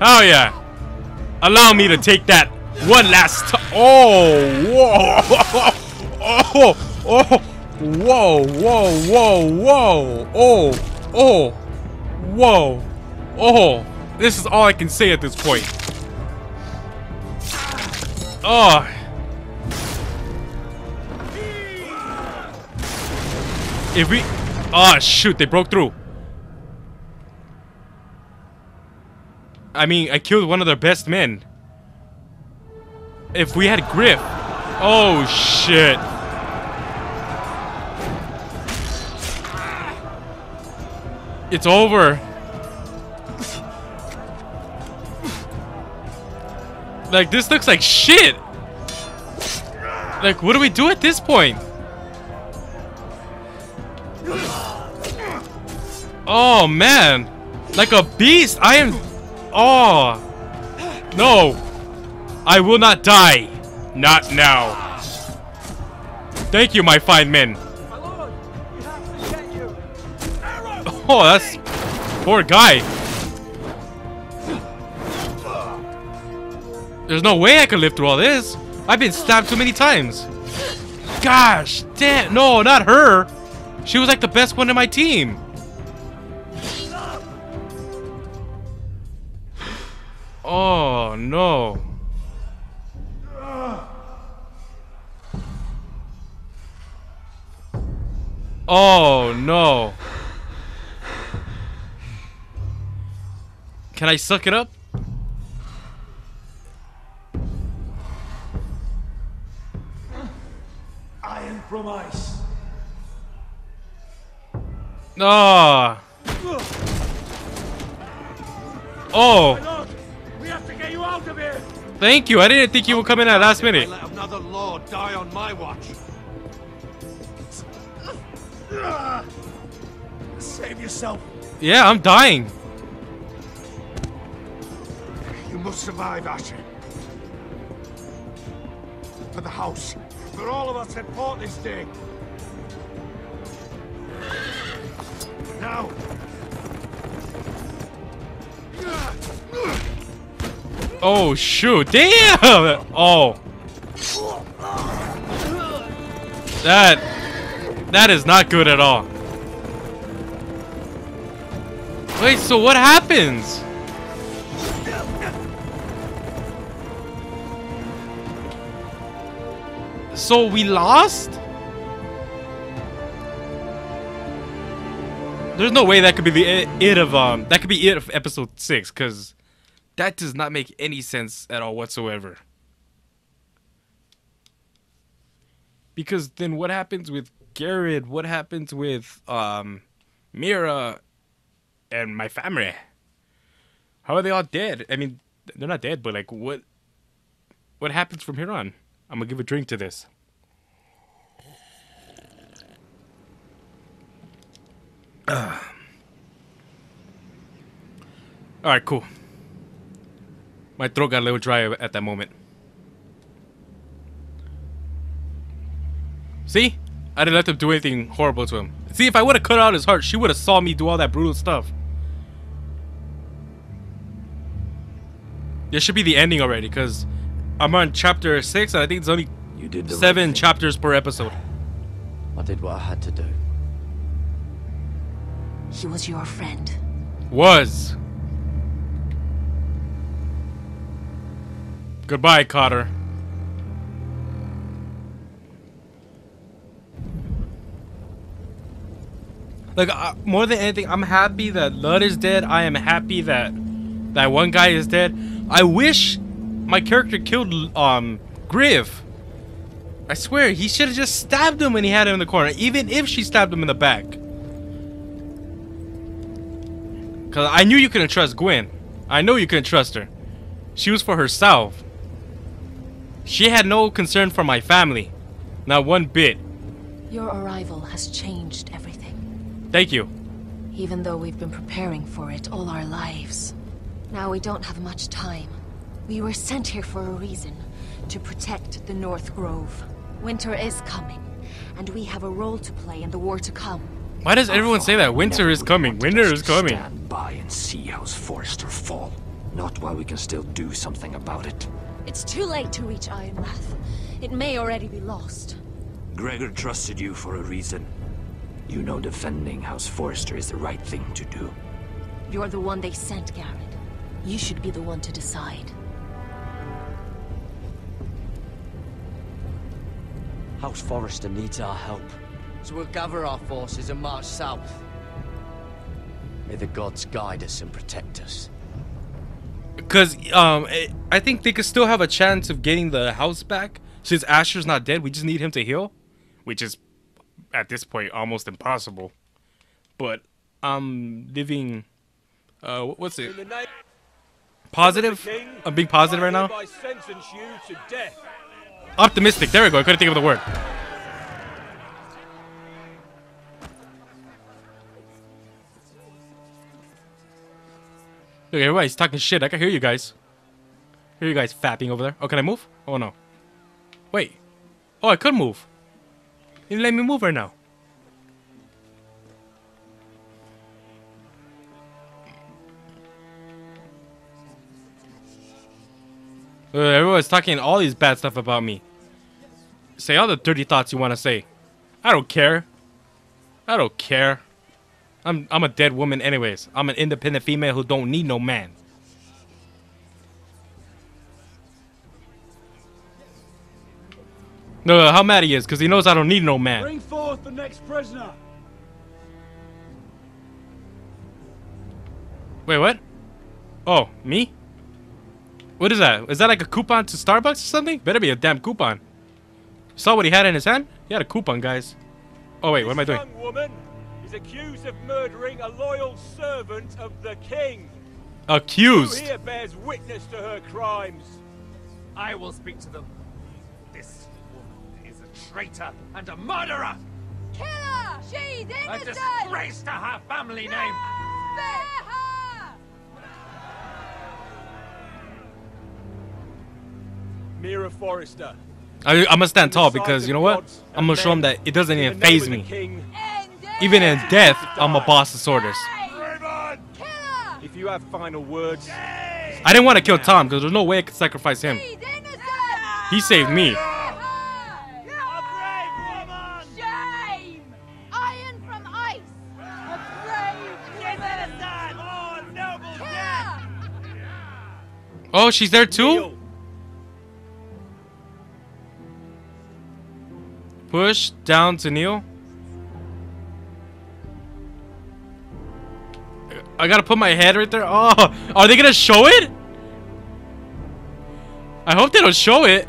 Oh yeah. Allow me to take that one last. Oh, whoa. Oh, oh, whoa, whoa, whoa, whoa. Oh, oh, whoa. Oh, this is all I can say at this point. Oh. If we... Oh, shoot, they broke through. I mean, I killed one of their best men. If we had Gryff... Oh, shit. It's over. Like, this looks like shit. Like, what do we do at this point? Oh, man. Like a beast. I am... Oh. No. I will not die. Not now. Thank you, my fine men. Oh, that's... Poor guy. There's no way I could live through all this. I've been stabbed too many times. Gosh, damn. No, not her. She was like the best one in my team. Oh, no. Oh, no. Can I suck it up? Iron from ice. Oh. Oh. Out of here. Thank you. I didn't think you would come in at last minute. Let another lord die on my watch. Save yourself. Yeah, I'm dying. You must survive, Asher. For the house. For all of us at port this day. Now. Oh shoot! Damn! Oh. That that is not good at all. Wait, so what happens? So we lost? There's no way that could be the it, it of um that could be it of episode six because that does not make any sense at all whatsoever. Because then what happens with Gared? What happens with um Mira and my family? How are they all dead? I mean, they're not dead, but like what what happens from here on? I'm gonna give a drink to this. All right, cool. My throat got a little dry at that moment. See? I didn't let them do anything horrible to him. See, if I would have cut out his heart, she would have saw me do all that brutal stuff. This should be the ending already, because I'm on chapter 6, and I think it's only You did the right seven thing. chapters per episode. I did what I had to do. He was your friend. Was. Goodbye, Cotter. Like, uh, more than anything, I'm happy that Ludd is dead. I am happy that that one guy is dead. I wish my character killed um Gryff. I swear, he should have just stabbed him when he had him in the corner, even if she stabbed him in the back. Cause I knew you couldn't trust Gwyn. I know you couldn't trust her. She was for herself. She had no concern for my family. Not one bit. Your arrival has changed everything. Thank you. Even though we've been preparing for it all our lives. Now we don't have much time. We were sent here for a reason. To protect the North Grove. Winter is coming. And we have a role to play in the war to come. Why does everyone say that? Winter is coming. Winter is coming. Stand by and see House Forrester fall. Not while we can still do something about it. It's too late to reach Ironrath. It may already be lost. Gregor trusted you for a reason. You know defending House Forrester is the right thing to do. You're the one they sent, Gared. You should be the one to decide. House Forrester needs our help. So we'll gather our forces and march south. May the gods guide us and protect us. Because um, I- I think they could still have a chance of getting the house back since Asher's not dead. We just need him to heal, which is at this point almost impossible. But I'm living. Uh, what's it? In the name Positive. of the king, I'm being positive right now. hereby sentence you to death. Optimistic. There we go. I couldn't think of the word. Look, everybody's talking shit. I can hear you guys. Hear you guys fapping over there. Oh, can I move? Oh no. Wait. Oh, I could move. You let me move right now. Uh, everyone's talking all these bad stuff about me. Say all the dirty thoughts you want to say. I don't care. I don't care. I'm I'm a dead woman anyways. I'm an independent female who don't need no man. No, how mad he is, because he knows I don't need no man. Bring forth the next prisoner. Wait, what? Oh, me? What is that? Is that like a coupon to Starbucks or something? Better be a damn coupon. Saw what he had in his hand? He had a coupon, guys. Oh, wait, what am I doing? Young woman is accused of murdering a loyal servant of the king. Accused? Who Accused. here bears witness to her crimes? I will speak to them. This woman is a traitor and a murderer! Kill her! She's A disgrace to her family name! Spare her! Mira Forrester. I, I'm gonna stand tall because you know what? I'm gonna show him that it doesn't even the phase of the me. Even in death, I'm a boss's orders. If you have final words, I didn't want to kill Tom because there's no way I could sacrifice him. He saved me. Spare a her! brave woman! Shame! Iron from ice! A brave woman! Oh, noble Kill her! Oh, she's there too? Push down to kneel. I gotta put my head right there. Oh, are they gonna show it? I hope they don't show it.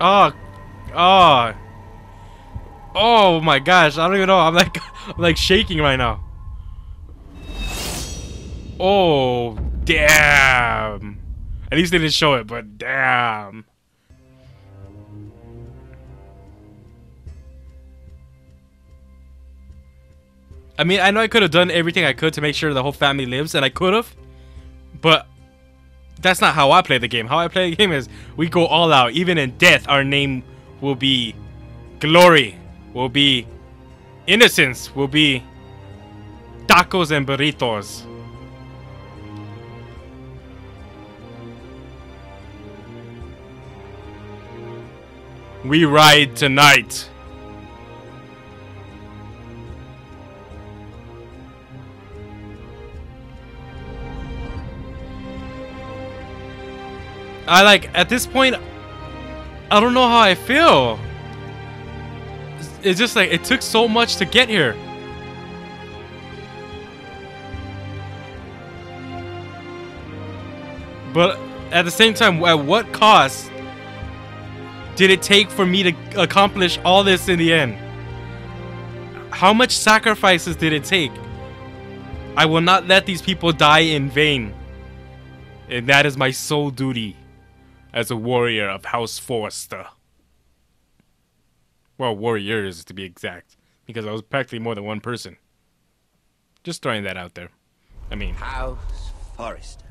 Oh, oh, oh my gosh! I don't even know. I'm like, I'm like shaking right now. Oh, damn! At least they didn't show it, but damn. I mean, I know I could have done everything I could to make sure the whole family lives, and I could have, but that's not how I play the game. How I play the game is we go all out. Even in death, our name will be glory, will be innocence, will be tacos and burritos. We ride tonight. I like at this point I don't know how I feel. It's- just like it took so much to get here. But at the same time, at what cost did it take for me to accomplish all this in the end? How much sacrifices did it take? I will not let these people die in vain. And that is my sole duty as a warrior of House Forrester. Well, warriors to be exact, because I was practically more than one person. Just throwing that out there. I mean, House Forrester.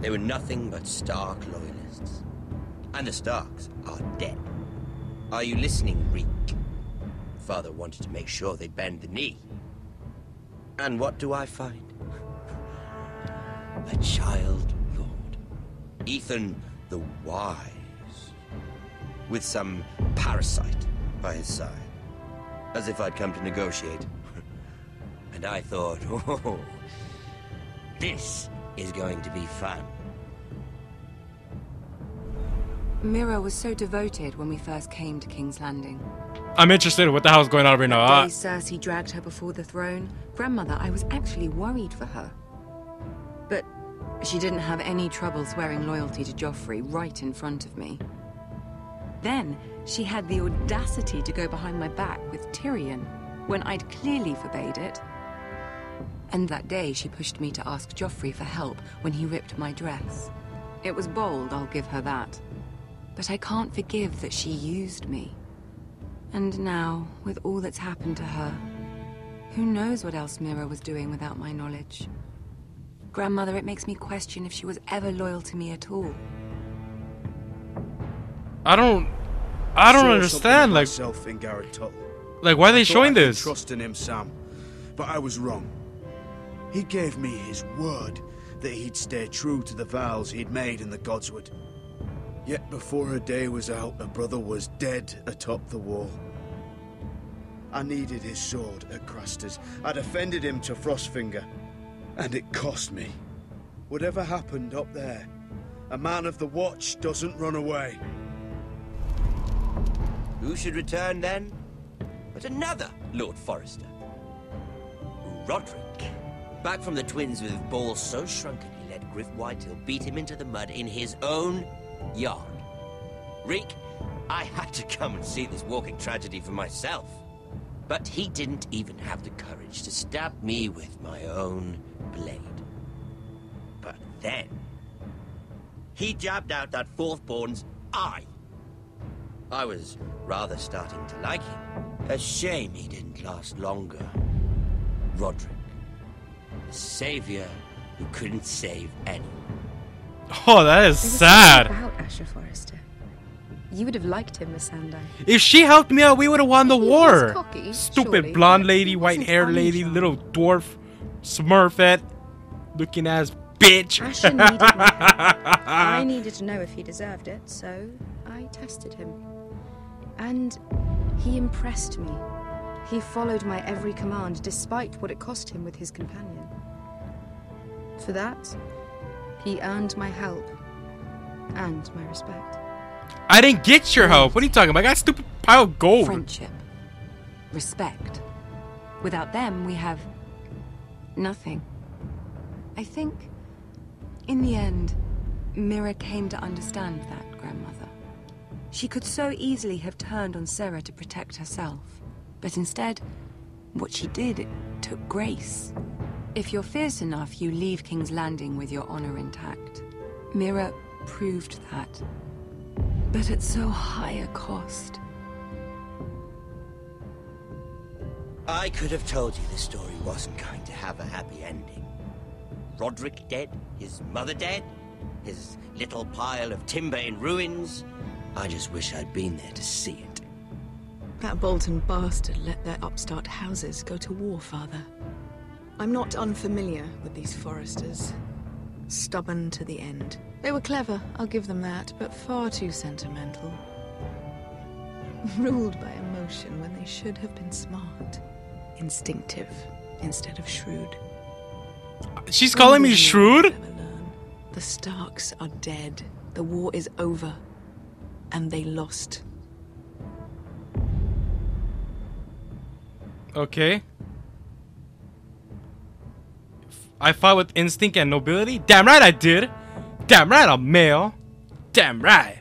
They were nothing but Stark loyalists. And the Starks are dead. Are you listening, Reek? Father wanted to make sure they bend the knee. And what do I find? A child lord. Ethan the Wise. With some parasite by his side. As if I'd come to negotiate. and I thought, oh, this is going to be fun. Mira was so devoted when we first came to King's Landing. I'm interested in what the hell's going on right now. Uh, day Cersei dragged her before the throne, grandmother, I was actually worried for her. But she didn't have any trouble swearing loyalty to Joffrey right in front of me. Then she had the audacity to go behind my back with Tyrion when I'd clearly forbade it. And that day she pushed me to ask Joffrey for help when he ripped my dress. It was bold, I'll give her that. But I can't forgive that she used me. And now, with all that's happened to her, who knows what else Mira was doing without my knowledge? Grandmother, it makes me question if she was ever loyal to me at all. I don't. I don't Saw understand. Like, myself in Gared Tuttle. like why are they I showing I this? Trust in him, Sam, but I was wrong. He gave me his word that he'd stay true to the vows he'd made in the Godswood. Yet before a day was out, a brother was dead atop the wall. I needed his sword at Craster's. I defended him to Frostfinger, and it cost me. Whatever happened up there, a man of the Watch doesn't run away. Who should return then? But another Lord Forrester. Rodrik. Back from the twins with balls so shrunken he let Gryff Whitehill beat him into the mud in his own yard. Reek, I had to come and see this walking tragedy for myself. But he didn't even have the courage to stab me with my own blade. But then, he jabbed out that fourthborn's eye. I was rather starting to like him. A shame he didn't last longer. Rodrik. The savior who couldn't save anyone. Oh, that is sad. about Asher Forrester. You would have liked him, Missandei. If she helped me out, we would have won the He war. cocky, Stupid surely, blonde lady, white haired lady, uncharming. little dwarf, smurfette, looking ass bitch. Asher needed. I needed to know if he deserved it, so I tested him. And he impressed me. He followed my every command, despite what it cost him with his companion. For that, he earned my help and my respect. I didn't get your help. What are you talking about? I got a stupid pile of gold. Friendship. Respect. Without them, we have nothing. I think, in the end, Mira came to understand that, grandmother. She could so easily have turned on Sera to protect herself. But instead, what she did, it took grace. If you're fierce enough, you leave King's Landing with your honor intact. Mira proved that. But at so high a cost. I could have told you this story wasn't going to have a happy ending. Rodrik dead, his mother dead, his little pile of timber in ruins. I just wish I'd been there to see it. That Bolton bastard let their upstart houses go to war, Father. I'm not unfamiliar with these Forresters. Stubborn to the end. They were clever, I'll give them that, but far too sentimental. Ruled by emotion when they should have been smart. Instinctive instead of shrewd. She's calling me shrewd? will never learn. The Starks are dead. The war is over. And they lost. Okay. I fought with instinct and nobility? Damn right I did. Damn right I'm male. Damn right.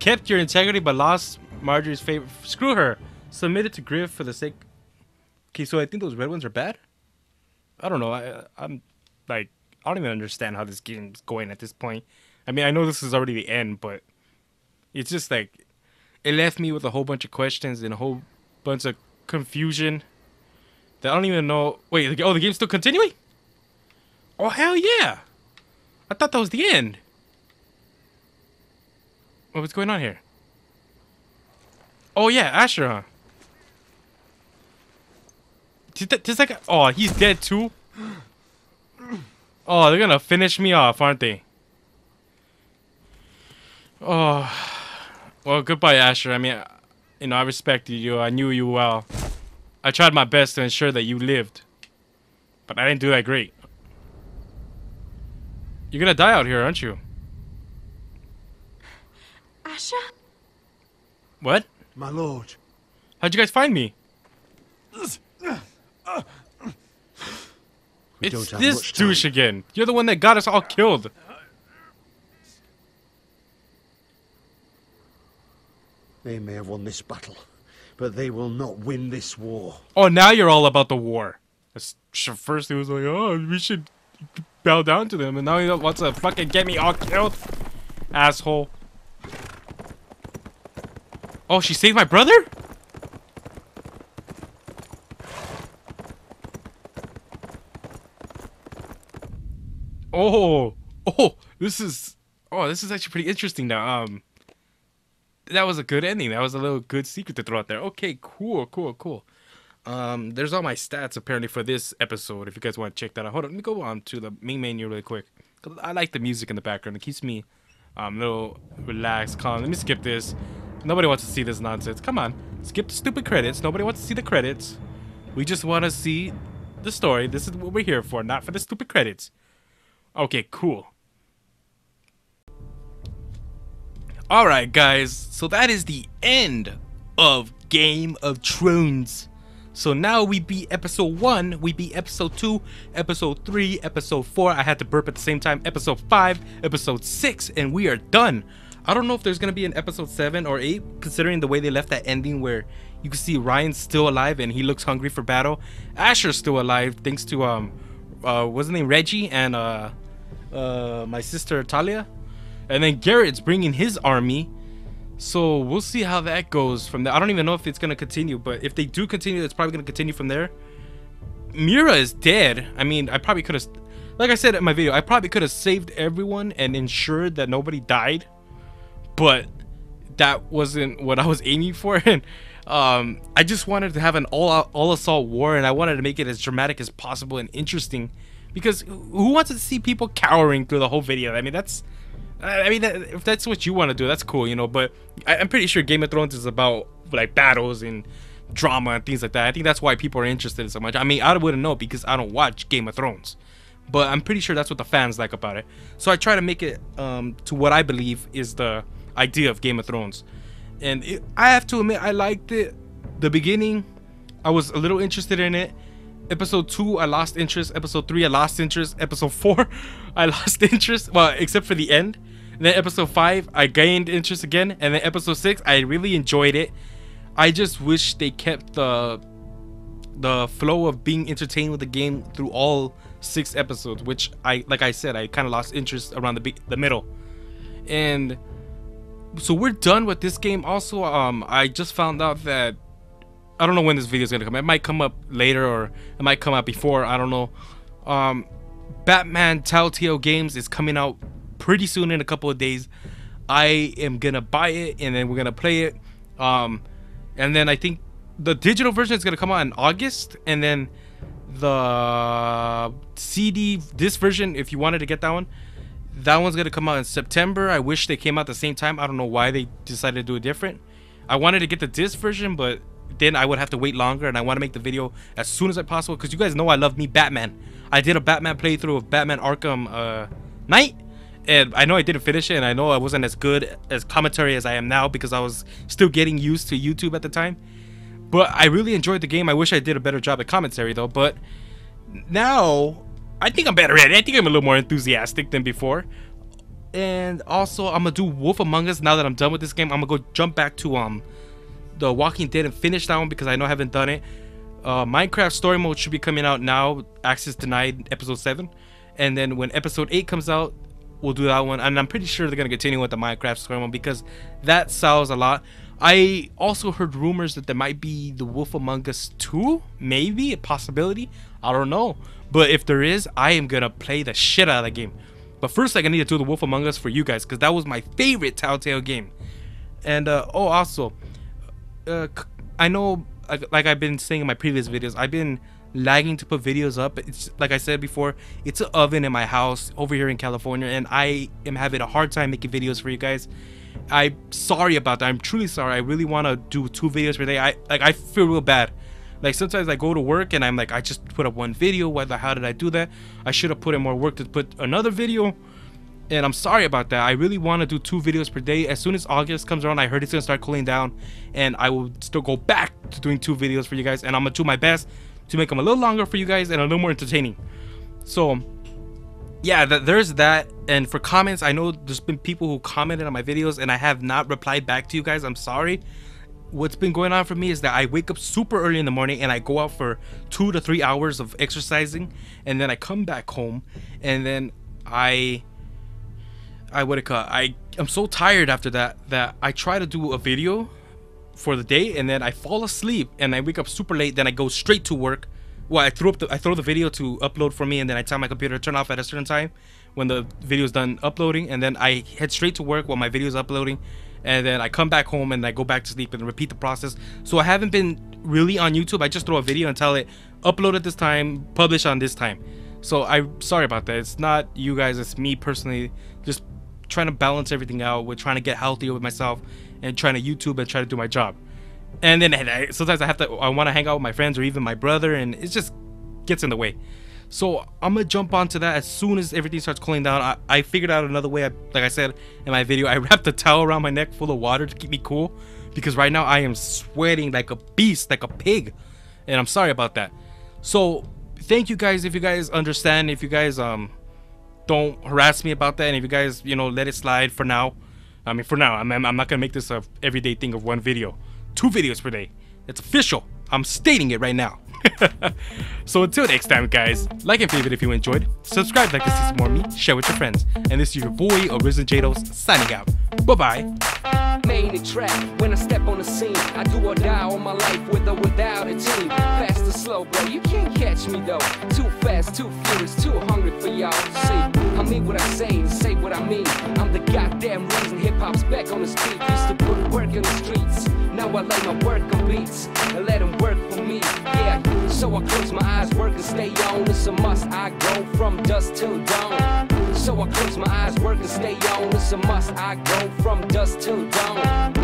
Kept your integrity but lost Margaery's favor. Screw her. Submitted to Gryff for the sake. Okay, so I think those red ones are bad. I don't know. I, I'm like I don't even understand how this game's going at this point. I mean, I know this is already the end, but it's just like it left me with a whole bunch of questions and a whole bunch of confusion. That I don't even know. Wait, oh, the game's still continuing? Oh hell yeah! I thought that was the end. What was going on here? Oh yeah, Asher, huh? Did that, does that guy, oh, he's dead too? Oh, they're gonna finish me off, aren't they? Oh, well, goodbye, Asher. I mean, you know, I respected you. I knew you well. I tried my best to ensure that you lived. But I didn't do that great. You're gonna die out here, aren't you? Asha? What? My lord. How'd you guys find me? We it's this much time. douche again. You're the one that got us all killed. They may have won this battle, but they will not win this war. Oh, now you're all about the war. It's- First he was like, oh, we should bow down to them, and now he wants to fucking get me all killed. Asshole. Oh, she saved my brother? Oh, oh, this is, oh, this is actually pretty interesting now. Um, that was a good ending. That was a little good secret to throw out there. Okay, cool, cool, cool. Um, there's all my stats apparently for this episode. If you guys want to check that out, hold on. Let me go on to the main menu really quick. I like the music in the background. It keeps me um a little relaxed, calm. Let me skip this. Nobody wants to see this nonsense. Come on, skip the stupid credits. Nobody wants to see the credits. We just want to see the story. This is what we're here for, not for the stupid credits. Okay, cool. All right, guys. So that is the end of Game of Thrones. So now we beat episode 1, we beat episode 2, episode 3, episode 4. I had to burp at the same time. Episode 5, episode 6, and we are done. I don't know if there's going to be an episode 7 or 8, considering the way they left that ending where you can see Ryon's still alive and he looks hungry for battle. Asher's still alive thanks to, um, uh, what's his name, Reggie and, uh, uh, my sister Talia. And then Gared's bringing his army. So we'll see how that goes from there. I don't even know if it's gonna continue, but if they do continue, it's probably gonna continue from there. Mira is dead. I mean, I probably could have, like I said in my video, I probably could have saved everyone and ensured that nobody died, but that wasn't what I was aiming for. And um, I just wanted to have an all-out, all-assault war, and I wanted to make it as dramatic as possible and interesting, because who wants to see people cowering through the whole video? I mean, that's I mean, if that's what you want to do, that's cool, you know. But I'm pretty sure Game of Thrones is about like battles and drama and things like that. I think that's why people are interested in so much. I mean, I wouldn't know because I don't watch Game of Thrones, but I'm pretty sure that's what the fans like about it. So I try to make it um, to what I believe is the idea of Game of Thrones, and it, I have to admit I liked it. The beginning, I was a little interested in it. Episode two, I lost interest. Episode three, I lost interest. Episode four, I lost interest. Well, except for the end. And then episode five, I gained interest again. And then episode six, I really enjoyed it. I just wish they kept the the flow of being entertained with the game through all six episodes, which I like I said, I kind of lost interest around the the middle. And so we're done with this game. Also, um, I just found out that I don't know when this video is gonna come. It might come up later or it might come out before. I don't know. Um, Batman Telltale Games is coming out pretty soon in a couple of days. I am gonna buy it and then we're gonna play it. Um, and then I think the digital version is gonna come out in August, and then the CD this version, if you wanted to get that one, that one's gonna come out in September. I wish they came out the same time. I don't know why they decided to do it different. I wanted to get the disc version, but then I would have to wait longer, and I want to make the video as soon as I possible because you guys know I love me Batman. I did a Batman playthrough of Batman Arkham uh, Knight, and I know I didn't finish it, and I know I wasn't as good as commentary as I am now because I was still getting used to YouTube at the time. But I really enjoyed the game. I wish I did a better job at commentary though. But now I think I'm better at it. I think I'm a little more enthusiastic than before. And also, I'm gonna do Wolf Among Us now that I'm done with this game. I'm gonna go jump back to um the Walking Dead and finish that one because I know I haven't done it. Uh, Minecraft Story Mode should be coming out now. Access denied, episode seven, and then when episode eight comes out, we'll do that one. And I'm pretty sure they're gonna continue with the Minecraft Story one because that sells a lot. I also heard rumors that there might be the Wolf Among Us 2, maybe a possibility. I don't know, but if there is, I am gonna play the shit out of the game. But first, like, I need to do The Wolf Among Us for you guys because that was my favorite Telltale game. And uh, oh, also, uh, I know, like, like I've been saying in my previous videos, I've been lagging to put videos up. It's like I said before, it's an oven in my house over here in California, and I am having a hard time making videos for you guys. I'm sorry about that. I'm truly sorry. I really want to do two videos per day. I like I feel real bad. Like sometimes I go to work and I'm like I just put up one video. Why the how did I do that? I should have put in more work to put another video. And I'm sorry about that. I really want to do two videos per day. As soon as August comes around, I heard it's gonna start cooling down, and I will still go back to doing two videos for you guys. And I'm gonna do my best to make them a little longer for you guys and a little more entertaining. So yeah, th there's that. And for comments, I know there's been people who commented on my videos and I have not replied back to you guys. I'm sorry. What's been going on for me is that I wake up super early in the morning and I go out for two to three hours of exercising, and then I come back home, and then I, I would have call I I'm so tired after that that I try to do a video for the day, and then I fall asleep and I wake up super late. Then I go straight to work well, I threw up the I throw the video to upload for me, and then I tell my computer to turn off at a certain time when the video is done uploading, and then I head straight to work while my video is uploading, and then I come back home and I go back to sleep and repeat the process. So I haven't been really on YouTube. I just throw a video and tell it upload at this time, publish on this time. So I'm sorry about that. It's not you guys. It's me personally, just trying to balance everything out with trying to get healthier with myself and trying to YouTube and try to do my job and then I, sometimes I have to I want to hang out with my friends or even my brother, and it just gets in the way. So I'm gonna jump onto that as soon as everything starts cooling down. I, I figured out another way. I, like I said in my video, I wrapped a towel around my neck full of water to keep me cool because right now I am sweating like a beast, like a pig, and I'm sorry about that. So thank you guys if you guys understand. If you guys um don't harass me about that, and if you guys you know let it slide for now. I mean for now. I'm I'm not gonna make this a everyday thing of one video two videos per day. It's official. I'm stating it right now. so until next time, guys, like and favorite if you enjoyed, subscribe like to see some more me, share with your friends, and this is your boy Arisen JDose signing out. Bye bye. Main track when I step on the scene. I do or die all my life with or without a team. Fast or slow, bro, you can't catch me though. Too fast, too furious, too hungry for y'all. to See, I mean what I say and say what I mean. I'm the goddamn reason hip hop's back on the street. Used to put work in the streets. Now I lay my work on beats and let them work for me. Yeah, so I close my eyes, work and stay on. It's a must. I go from dusk till dawn. So I close my eyes, work and stay on. It's a must. I go from dusk till dawn.